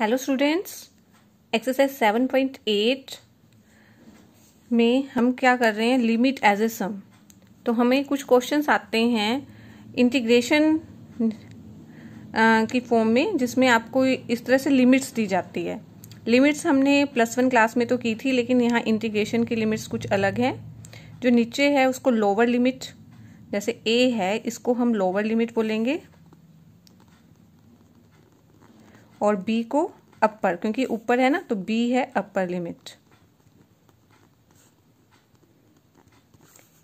Hello students exercise 7.8 में हम क्या कर रहे हैं? लिमिट एज ए सम तो हमें कुछ क्वेश्चंस आते हैं इंटीग्रेशन की फॉर्म में, जिसमें आपको इस तरह से लिमिट्स दी जाती है। लिमिट्स हमने प्लस वन क्लास में तो की थी, लेकिन यहाँ इंटीग्रेशन की लिमिट्स कुछ अलग हैं। जो नीचे है, उसको लोअर लिमिट जैसे ए है, इसको हम लोअर लिमिट बोलेंगे। और बी को अपर क्योंकि ऊपर है ना तो बी है अपर लिमिट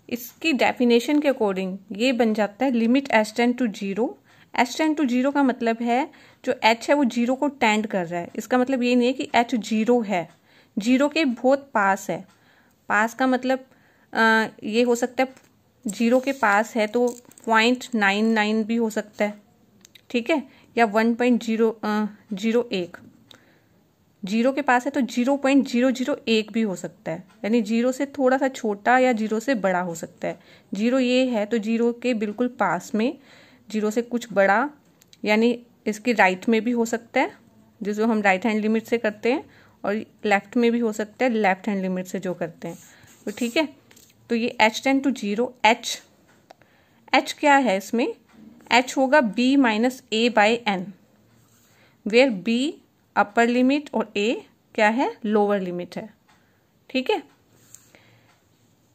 इसकी डेफिनेशन के अकॉर्डिंग ये बन जाता है limit h tends to zero h tends to zero का मतलब है जो एच है वो ज़ीरो को टेंड कर रहा है. इसका मतलब ये नहीं है कि एच ज़ीरो है. ज़ीरो के बहुत पास है. पास का मतलब आ, ये हो सकता है ज़ीरो के पास है तो पॉइंट नाइन नाइन भी हो सकता है. ठीक है? या वन पॉइंट ज़ीरो ज़ीरो एक। ज़ीरो के पास है तो ज़ीरो पॉइंट ज़ीरो ज़ीरो एक भी हो सकता है। यानी ज़ीरो से थोड़ा सा छोटा या ज़ीरो से बड़ा हो सकता है। ज़ीरो ये है तो ज़ीरो के बिल्कुल पास में ज़ीरो से कुछ बड़ा, यानी इसकी राइट में भी हो सकता है, जिसको हम राइट हैंड लिमिट से करते हैं, और लेफ़्ट में भी हो सकता है लेफ़्ट हैंड लिमिट से जो करते हैं। तो ठीक है? तो ये h tends to zero h h क्या है इसमें? एच होगा b minus a by n where b upper limit और ए क्या है? लोअर लिमिट है। ठीक है?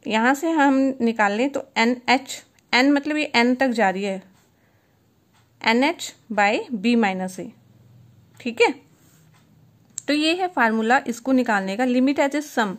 यहाँ से हम निकाल लें तो एन एच एन मतलब ये एन तक जा रही है। N h by b minus a ठीक है? तो ये है फार्मूला इसको निकालने का। लिमिट एज ए सम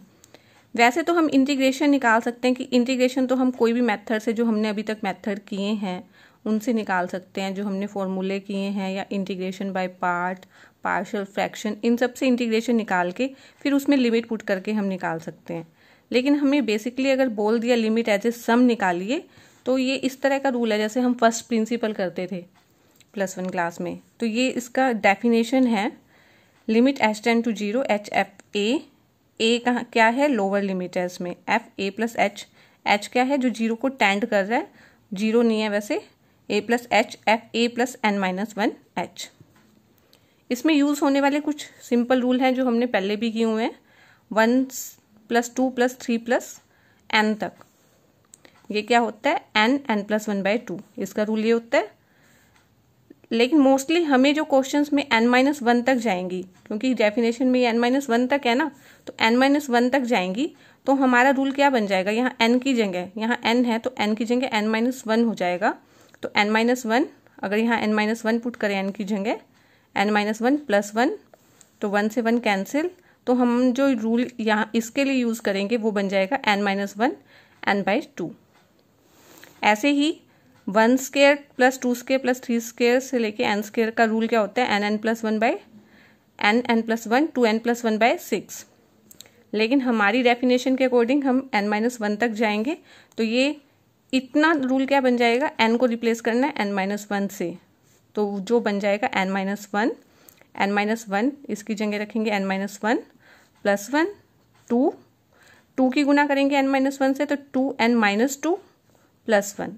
वैसे तो हम इंटीग्रेशन निकाल सकते हैं कि इंटीग्रेशन तो हम कोई भी मेथड से जो हमने अभी तक मेथड किए हैं उनसे निकाल सकते हैं जो हमने फॉर्मूले किए हैं या integration by part partial fraction इन सबसे इंटीग्रेशन निकाल के फिर उसमें लिमिट पुट करके हम निकाल सकते हैं। लेकिन हमें बेसिकली अगर बोल दिया लिमिट एज ए सम निकालिए तो ये इस तरह का रूल है जैसे हम फ़र्स्ट प्रिंसिपल करते थे प्लस वन क्लास में। तो ये इसका डेफिनेशन है limit h tends to zero h f a a कहाँ, क्या है? लोअर लिमिट है इसमें। F a plus h h क्या है? जो ज़ीरो को टेंड कर रहा है। ज़ीरो नहीं है वैसे। A plus h f a plus n minus one h इसमें यूज़ होने वाले कुछ सिंपल रूल हैं जो हमने पहले भी किए हुए हैं। One plus two plus three plus n तक। ये क्या होता है? N n plus one by two इसका रूल ये होता है। लेकिन मोस्टली हमें जो क्वेश्चंस में एन माइनस वन तक जाएँगी, क्योंकि डेफिनेशन में एन माइनस वन तक है ना तो एन माइनस वन तक जाएँगी तो हमारा रूल क्या बन जाएगा? यहाँ एन की जगह, यहाँ एन है तो एन की जगह एन माइनस वन हो जाएगा। तो एन माइनस वन अगर यहाँ एन माइनस वन पुट करें एन की जगह n minus one plus one तो वन से वन कैंसिल तो हम जो रूल यहाँ इसके लिए यूज़ करेंगे, वो बन जाएगा n minus one n by two ऐसे ही one square plus two square plus three square से लेके एन स्केयर का रूल क्या होता है? N n plus one by n n plus one two n plus one by six लेकिन हमारी definition के अकॉर्डिंग हम एन माइनस वन तक जाएँगे तो ये इतना रूल क्या बन जाएगा? एन को रिप्लेस करना है एन माइनस वन से। तो जो बन जाएगा n minus one n minus one इसकी जगह रखेंगे n minus one plus one two two की गुना करेंगे एन माइनस वन से तो two n minus two plus one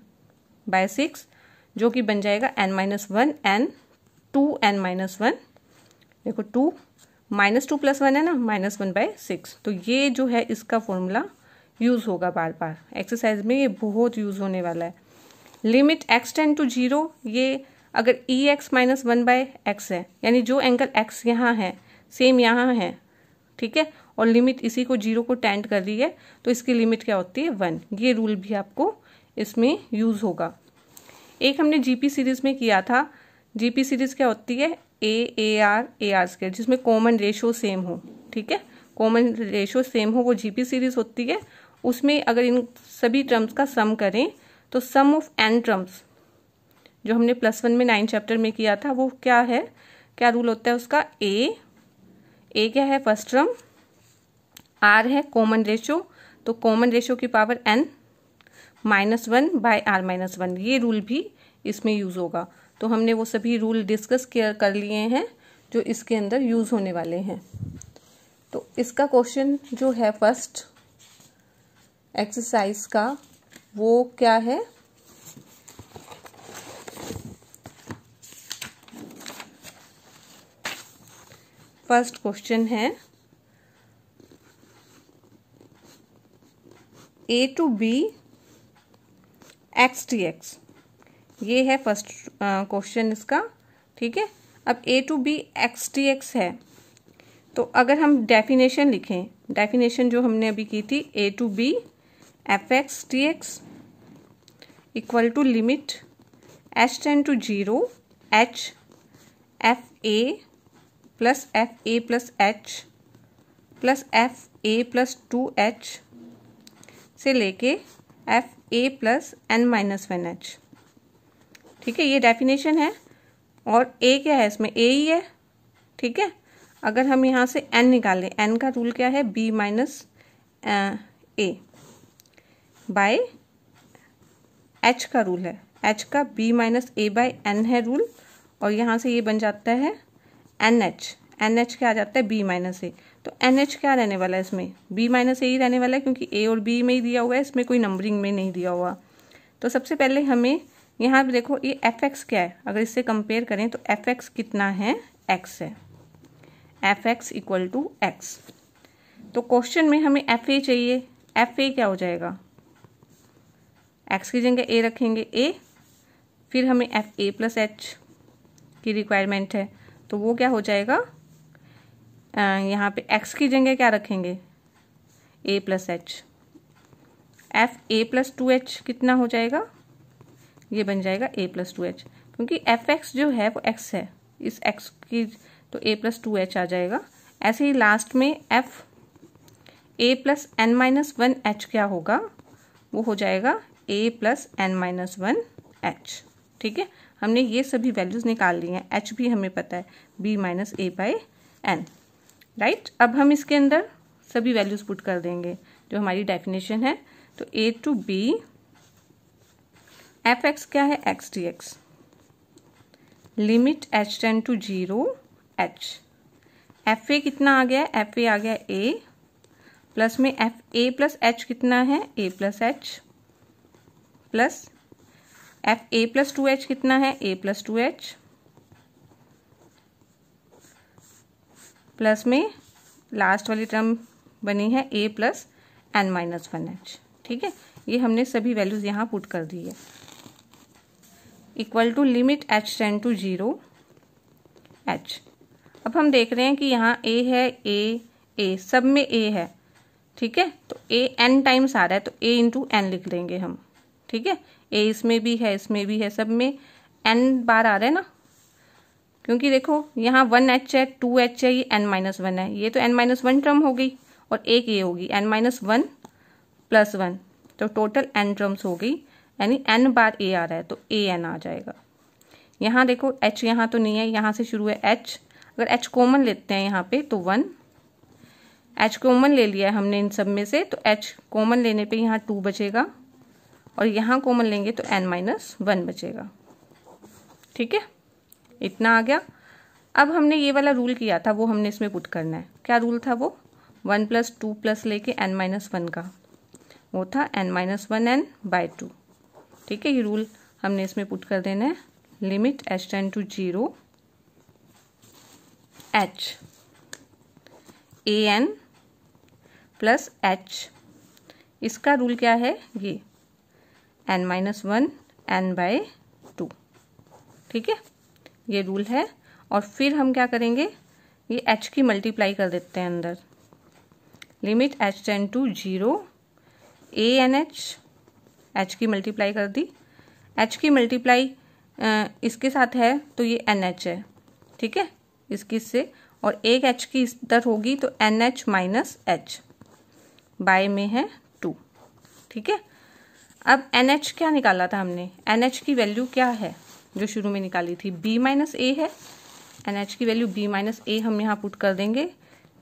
by six जो कि बन जाएगा n minus one n two n minus one देखो two minus two plus one है ना माइनस वन बाय सिक्स तो ये जो है इसका फॉर्मूला यूज़ होगा बार बार एक्सरसाइज में ये बहुत यूज़ होने वाला है। Limit x tends to zero ये अगर e x minus one by x है, यानी जो एंगल एक्स यहाँ है सेम यहाँ है, ठीक है? और लिमिट इसी को ज़ीरो को टेंट कर रही है तो इसकी लिमिट क्या होती है? वन ये रूल भी आपको इसमें यूज़ होगा। एक हमने जीपी सीरीज़ में किया था। जीपी सीरीज़ क्या होती है? A a r a r square जिसमें कॉमन रेशो सेम हो, ठीक है? कॉमन रेशो सेम हो, वो जीपी सीरीज़ होती है। उसमें अगर इन सभी टर्म्स का सम करें तो सम ऑफ़ एन टर्म्स जो हमने प्लस वन में नाइन चैप्टर में किया था, वो क्या है? क्या रूल होता है उसका? ए ए क्या है? फ़र्स्ट टर्म आर है कॉमन रेशो तो कॉमन रेशो की power n minus one by r minus one ये रूल भी इसमें यूज़ होगा। तो हमने वो सभी रूल डिस्कस कर लिए हैं, जो इसके अंदर यूज़ होने वाले हैं। तो इसका क्वेश्चन जो है फ़र्स्ट एक्सरसाइज का वो क्या है? फ़र्स्ट क्वेश्चन है a to b x t x ये है फ़र्स्ट क्वेश्चन इसका, ठीक है? अब a to b x t x है। तो अगर हम डेफिनेशन लिखें डेफिनेशन जो हमने अभी की थी a to b f x t x equal to limit h tends to zero h f a plus f a plus h plus f a plus two h से लेके f a plus n minus one h ठीक है, ये definition है और ए क्या है? इसमें ए ही है। ठीक है? अगर हम यहाँ से एन निकालें एन का रूल क्या है? B minus a by h का रूल है। एच का b minus a by n है रूल और यहाँ से ये बन जाता है एन एच एन एच क्या आ जाता है? बी माइनस ए तो एन एच क्या रहने वाला है इसमें? बी माइनस ए ही रहने वाला है क्योंकि ए और बी में ही दिया हुआ है। इसमें कोई नंबरिंग में नहीं दिया हुआ। तो सबसे पहले हमें यहाँ पे देखो, ये एफ़ एक्स क्या है? अगर इससे कंपेयर करें तो एफ़ एक्स कितना है? एक्स है। F x equal to x तो क्वेश्चन में हमें एफ़ ए चाहिए। एफ़ ए क्या हो जाएगा? एक्स की जगह ए रखेंगे ए, फिर हमें एफ़ ए प्लस एच की रिक्वायरमेंट है। तो वो क्या हो जाएगा? यहाँ पे एक्स की जगह क्या रखेंगे? A plus h f a plus two h कितना हो जाएगा? ये बन जाएगा ए प्लस टू एच क्योंकि एफ़ एक्स जो है, वो एक्स है। इस एक्स की तो ए प्लस टू एच आ जाएगा। ऐसे ही लास्ट में f a plus n minus one h क्या होगा? वो हो जाएगा a plus n minus one h ठीक है? हमने ये सभी वैल्यूज़ निकाल ली हैं। एच भी हमें पता है। B minus a by n right अब हम इसके अंदर सभी वैल्यूज़ पुट कर देंगे, जो हमारी डेफिनेशन है। तो a to b f x क्या है? X d x limit h tends to zero h f a कितना आ गया? एफ़ ए आ गया ए प्लस में एफ़ ए प्लस एच कितना है? A plus h plus f a plus two h कितना है? A plus two h plus में लास्ट वाली टर्म बनी है a plus n minus one h. ठीक है? ये हमने सभी वैल्यूज़ यहाँ पुट कर दी है। Equal to limit h tends to zero h. अब हम देख रहे हैं कि यहाँ ए है, ए ए, सब में ए है। ठीक है? तो ए एन टाइम्स आ रहा है तो ए इंटू एन लिख देंगे हम। ठीक है? ए इसमें भी है, इसमें भी है, सब में एन बार आ रहा है ना? क्योंकि देखो, यहाँ वन एच है टू एच है, ये एन माइनस वन है। ये तो एन माइनस वन टर्म हो गई और एक ये होगी। N minus one plus one तो टोटल एन टर्म्स हो गई। यानी एन बार ए आ रहा है तो ए एन आ जाएगा। यहाँ देखो एच यहाँ तो नहीं है, यहाँ से शुरू है एच अगर एच कॉमन लेते हैं यहाँ पे तो वन एच कॉमन ले लिया है हमने इन सब में से तो एच कॉमन लेने पे यहाँ टू बचेगा। और यहाँ कॉमन लेंगे तो एन माइनस वन बचेगा। ठीक है? इतना आ गया। अब हमने ये वाला रूल किया था, वो हमने इसमें पुट करना है। क्या रूल था वो? वन प्लस टू प्लस लेके एन माइनस वन का। वो था n minus one n by two ठीक है, ये रूल हमने इसमें पुट कर देना है। Limit h tends to zero h a n plus h इसका रूल क्या है? ये। N minus one, n by two. ठीक है? ये रूल है। और फिर हम क्या करेंगे? ये एच की मल्टीप्लाई कर देते हैं अंदर। Limit h tends to zero a n h h की मल्टीप्लाई कर दी। एच की मल्टीप्लाई इसके साथ है तो ये एन एच है। ठीक है? इसकी से और एक एच की इधर होगी तो n h minus h by में है टू। ठीक है? अब एन एच क्या निकाला था हमने? एन एच की वैल्यू क्या है? जो शुरू में निकाली थी। बी माइनस ए है। एन एच की वैल्यू बी माइनस ए हम यहाँ पुट कर देंगे।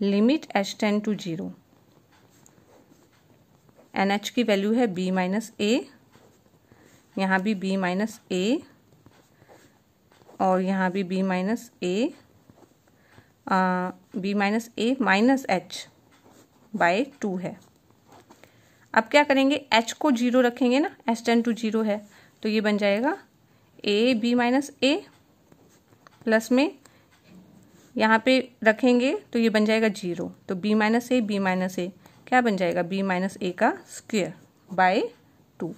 Limit h tends to zero n h की वैल्यू है बी माइनस ए यहाँ भी बी माइनस ए और यहाँ भी b minus a b minus a minus h by two है। अब क्या करेंगे? एच को ज़ीरो रखेंगे ना? एच टेन टू ज़ीरो है। तो ये बन जाएगा a b minus a plus में यहाँ पे रखेंगे तो ये बन जाएगा ज़ीरो तो b minus a b minus a क्या बन जाएगा? बी माइनस ए का स्क्वेयर बाय टू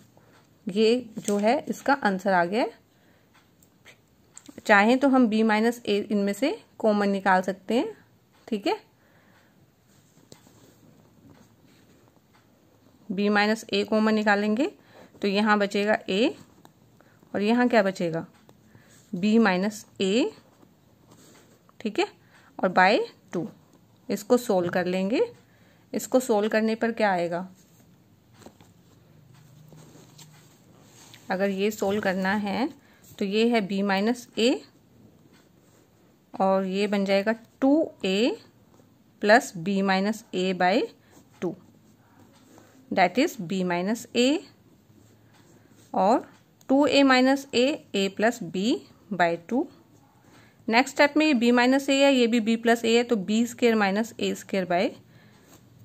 ये जो है, इसका आंसर आ गया चाहें तो हम बी माइनस ए इनमें से कॉमन निकाल सकते हैं। ठीक है? बी माइनस ए कॉमन निकालेंगे तो यहाँ बचेगा ए, और यहाँ क्या बचेगा? बी माइनस ए, ठीक है? और बाय टू। इसको सोल्व कर लेंगे। इसको सोल्व करने पर क्या आएगा? अगर ये सोल्व करना है तो ये है बी माइनस ए, और ये बन जाएगा two a plus b minus a by that is b minus a और two a minus a a plus b by two next step में ये बी माइनस ए है, ये भी बी प्लस ए है तो b square minus a square by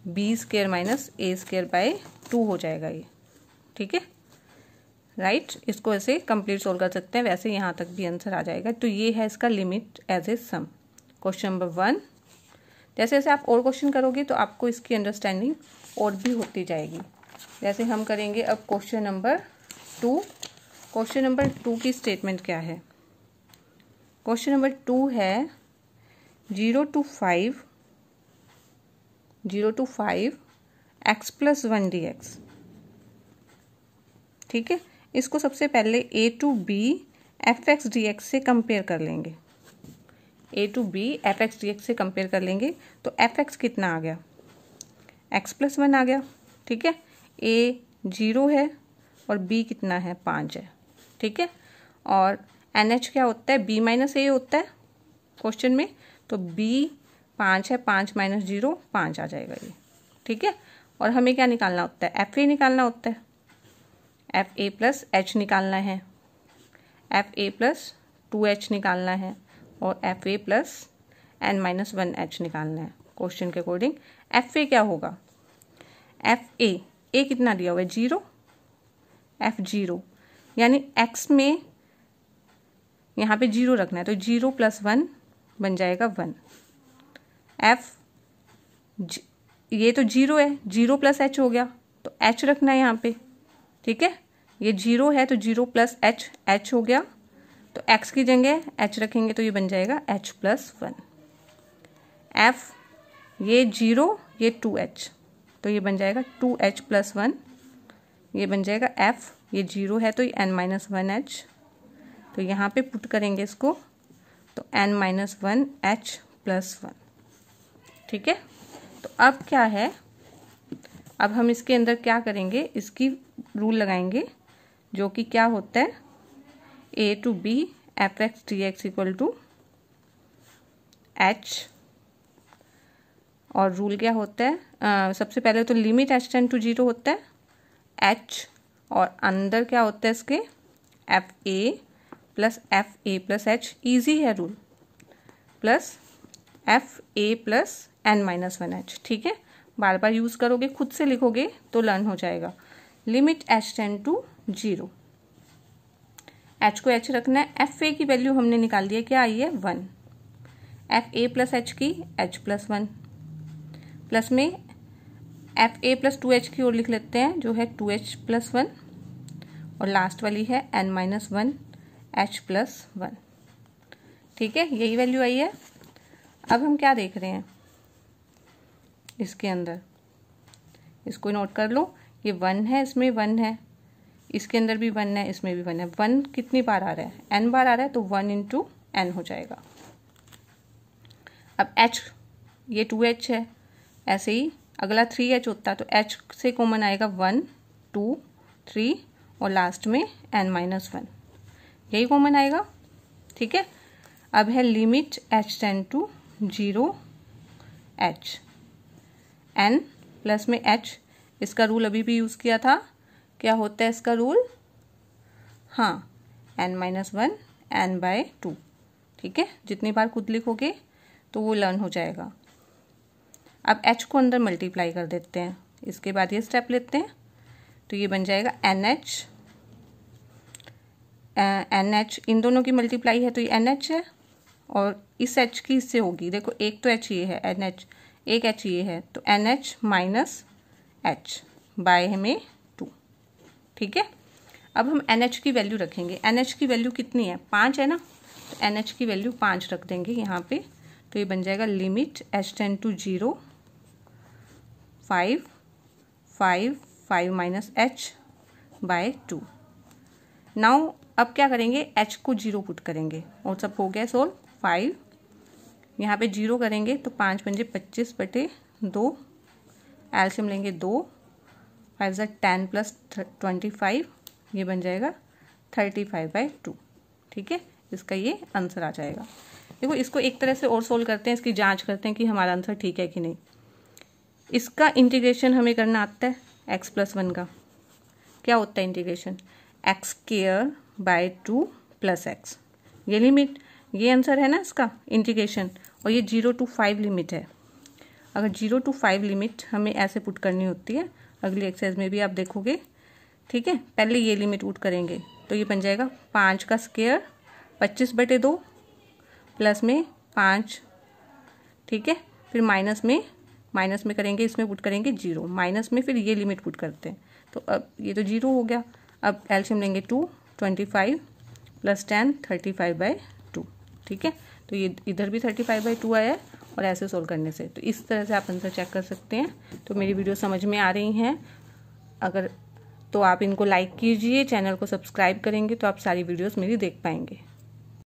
b square minus a square by two हो जाएगा ये। ठीक है? राइट इसको ऐसे कंप्लीट सोल्व कर सकते हैं, वैसे यहाँ तक भी आंसर आ जाएगा। तो ये है इसका limit as a sum question number one जैसे जैसे आप और क्वेश्चन करोगे तो आपको इसकी अंडरस्टैंडिंग और भी होती जाएगी। जैसे हम करेंगे अब question number two question number two की स्टेटमेंट क्या है? क्वेश्चन नंबर टू है zero to five zero to five x plus one d x ठीक है? इसको सबसे पहले a to b f x d x से कंपेयर कर लेंगे। A to b f x d x से कंपेयर कर लेंगे। तो एफ़ एक्स कितना आ गया? एक्स प्लस वन आ गया, ठीक है? ए ज़ीरो है और बी कितना है? पाँच है, ठीक है? और एन एच क्या होता है? बी माइनस ए होता है क्वेश्चन में तो बी पाँच है, पाँच माइनस ज़ीरो, पाँच आ जाएगा ये, ठीक है? और हमें क्या निकालना होता है? एफ़ ए निकालना होता है। एफ़ ए प्लस एच निकालना है। F a plus two h निकालना है और f a plus n minus one h निकालना है, क्वेश्चन के अकॉर्डिंग। एफ़ ए क्या होगा? एफ़ ए ए कितना दिया हुआ है? ज़ीरो एफ़ ज़ीरो यानी एक्स में यहाँ पे ज़ीरो रखना है तो ज़ीरो प्लस वन बन जाएगा वन एफ़ ये तो ज़ीरो है ज़ीरो प्लस एच हो गया तो एच रखना है यहाँ पे, ठीक है? ये ज़ीरो है तो ज़ीरो प्लस एच एच हो गया तो एक्स की जगह एच रखेंगे तो ये बन जाएगा एच प्लस वन एफ़ ये ज़ीरो, ये टू एच। तो ये बन जाएगा टू एच प्लस वन। ये बन जाएगा एफ़, ये ज़ीरो है तो ये एन माइनस वन एच। तो यहाँ पे पुट करेंगे इसको तो n minus one h plus one. ठीक है? तो अब क्या है? अब हम इसके अंदर क्या करेंगे? इसकी रूल लगाएँगे, जो कि क्या होता है? A to b f x d x equal to h और रूल क्या होता है? आ, सबसे पहले तो limit h tends to zero होता है। एच और अंदर क्या होता है इसके? F a plus f a plus h easy है rule plus f a plus n minus one h ठीक है? बार बार यूज़ करोगे खुद से लिखोगे तो लर्न हो जाएगा। Limit h tends to zero h को एच रखना है। एफ़ ए की वैल्यू हमने निकाल दिया क्या आई है? One f a plus h की एच प्लस वन प्लस में f a plus two h की ओर लिख लेते हैं, जो है टू एच प्लस वन, और लास्ट वाली है n minus one, h plus one. ठीक है, यही वैल्यू आई है। अब हम क्या देख रहे हैं? इसके अंदर। इसको नोट कर लो, ये वन है, इसमें वन है। इसके अंदर भी वन है, इसमें भी वन है। वन कितनी बार आ रहा है? एन बार आ रहा है तो वन इंटू एन हो जाएगा। अब एच ये टू एच है। ऐसे ही, अगला थ्री एच होता तो एच से कॉमन आएगा वन टू थ्री और लास्ट में एन माइनस वन यही कॉमन आएगा, ठीक है? अब है limit h tends to zero h n plus में एच इसका रूल अभी भी यूज़ किया था। क्या होता है इसका रूल हाँ n minus one n by two ठीक है? जितनी बार खुद लिखोगे तो वो लर्न हो जाएगा। अब एच को अंदर मल्टीप्लाई कर देते हैं। इसके बाद ये स्टेप लेते हैं। तो ये बन जाएगा एन एच एन एच इन दोनों की मल्टीप्लाई है तो ये एन एच है और इस एच की इससे होगी। देखो, एक तो एच ये है एन एच एक एच ये है तो n h minus h by हमें टू ठीक है? अब हम एन एच की वैल्यू रखेंगे। एन एच की वैल्यू कितनी है? पाँच है ना? तो एन एच की वैल्यू पाँच रख देंगे यहाँ पे। तो ये बन जाएगा limit h tends to zero five five five minus h by two now अब क्या करेंगे? एच को ज़ीरो पुट करेंगे। और सब हो गया सोल्व फाइव यहाँ पे ज़ीरो करेंगे तो पाँच पंजे पच्चीस बटे दो। एल्शियम लेंगे दो। फाइव ज़ा टेन प्लस ट्वेंटी फाइव ये बन जाएगा थर्टी फाइव बाई टू ठीक है? इसका ये आंसर आ जाएगा। देखो, इसको एक तरह से और सोल्व करते हैं, इसकी जाँच करते हैं कि हमारा आंसर ठीक है कि नहीं। इसका इंटीग्रेशन हमें करना आता है एक्स प्लस वन का। क्या होता है integration x square by two plus x ये लिमिट ये आंसर है ना इसका इंटीग्रेशन और ये ज़ीरो टू फाइव लिमिट है। अगर ज़ीरो टू फाइव लिमिट हमें ऐसे पुट करनी होती है, अगली एक्सरसाइज में भी आप देखोगे, ठीक है? पहले ये लिमिट पुट करेंगे तो ये बन जाएगा पाँच का स्केयर पच्चीस बटे दो प्लस में पाँच, ठीक है? फिर माइनस में माइनस में करेंगे, इसमें पुट करेंगे ज़ीरो। माइनस में फिर ये लिमिट पुट करते हैं। तो अब ये तो ज़ीरो हो गया। अब एल्शियम लेंगे two, twenty five plus ten, thirty five by two. ठीक है? तो ये इधर भी थर्टी फाइव बाई टू आया और ऐसे सोल्व करने से। तो इस तरह से आप आंसर चेक कर सकते हैं। तो मेरी वीडियो समझ में आ रही हैं। अगर तो आप इनको लाइक कीजिए, चैनल को सब्सक्राइब करेंगे तो आप सारी वीडियोस मेरी देख पाएँगे।